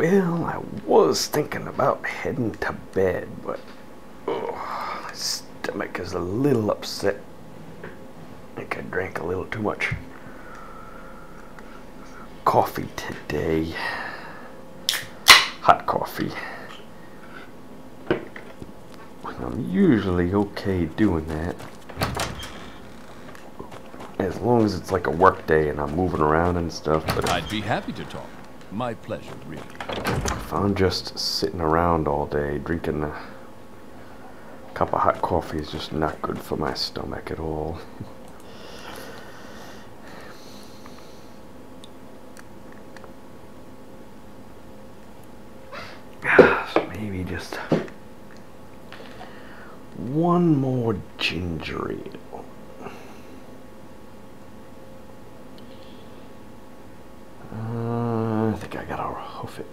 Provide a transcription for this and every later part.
Well, I was thinking about heading to bed, but oh, my stomach is a little upset. I think I drank a little too much coffee today. Hot coffee. I'm usually okay doing that. As long as it's like a work day and I'm moving around and stuff, but I'd be happy to talk. My pleasure, really. If I'm just sitting around all day drinking a cup of hot coffee is just not good for my stomach at all. So Maybe just one more ginger ale. Uh, I think I gotta hoof it.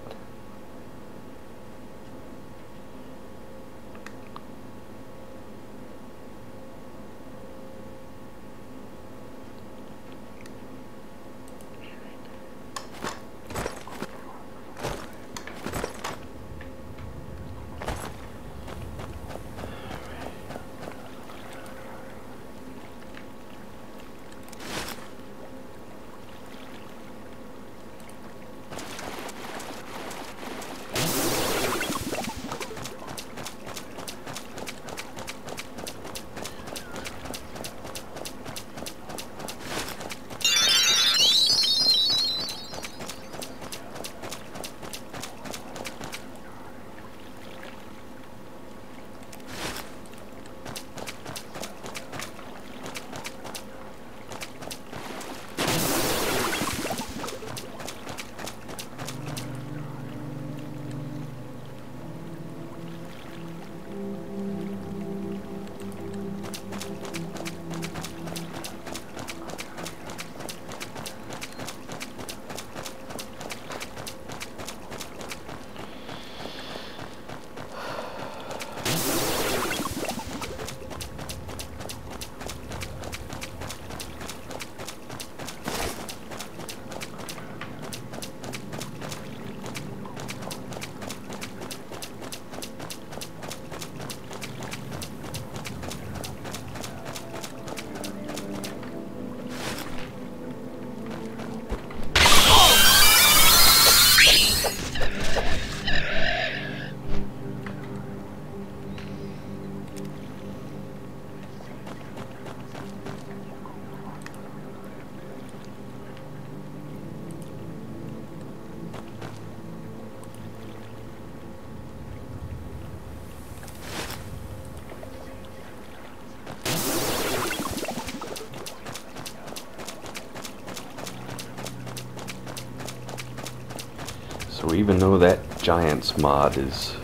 Even though that Giants mod is,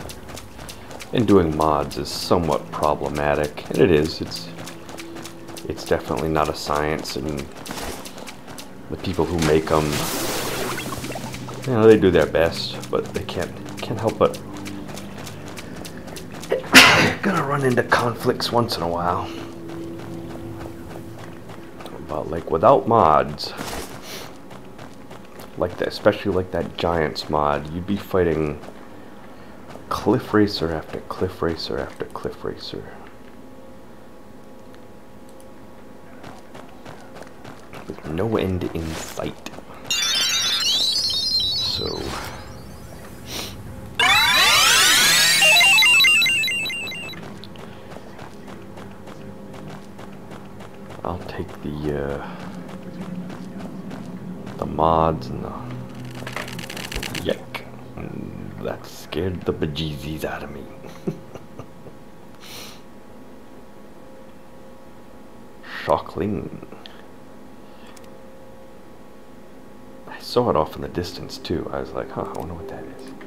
and doing mods is somewhat problematic, and it is, it's, it's definitely not a science, and the people who make them, you know, they do their best, but they can't, can't help but gonna run into conflicts once in a while. But like without mods, like that, especially like that Giants mod, you'd be fighting cliff racer after cliff racer after cliff racer. With no end in sight. So. I'll take the uh, the mods and scared the bejesus out of me. Shockling. I saw it off in the distance too. I was like, huh, I wonder what that is.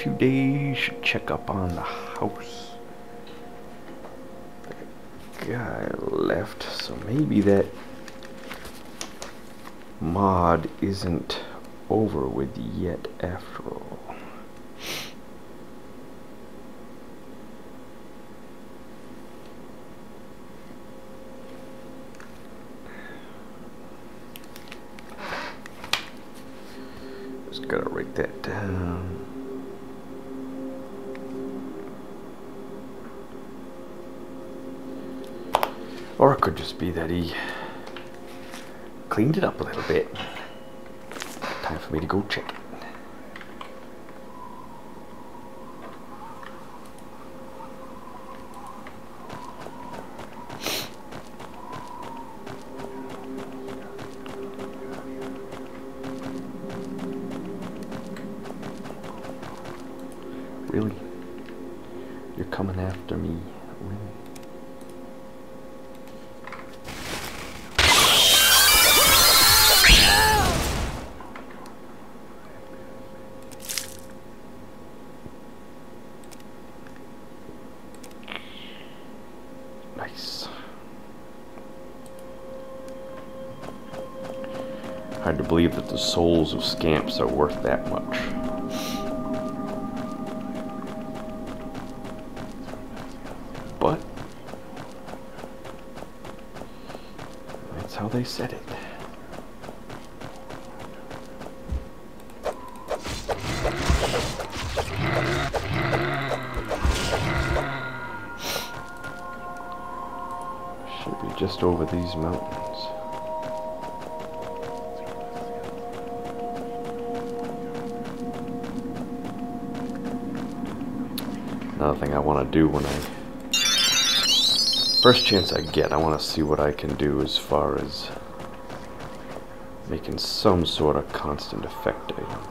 Few days. Should check up on the house. That guy left, so maybe that mod isn't over with yet after all. Just gotta write that down. Could just be that he cleaned it up a little bit. Time for me to go check souls of scamps are worth that much. But that's how they said it. Should be just over these mountains. Another thing I want to do when I first chance I get, I want to see what I can do as far as making some sort of constant effect item.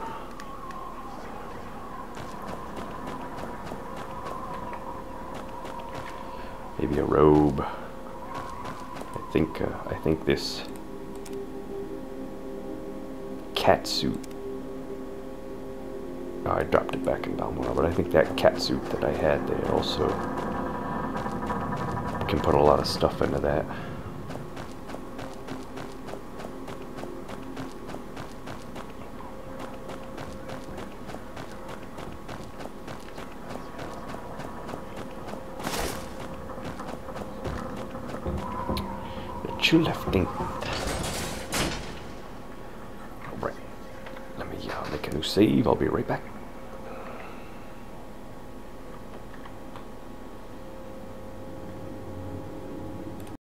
Maybe a robe. I think uh, I think this cat suit. I dropped it back in Balmora, but I think that cat suit that I had there also can put a lot of stuff into that. You lifting? Save. I'll be right back.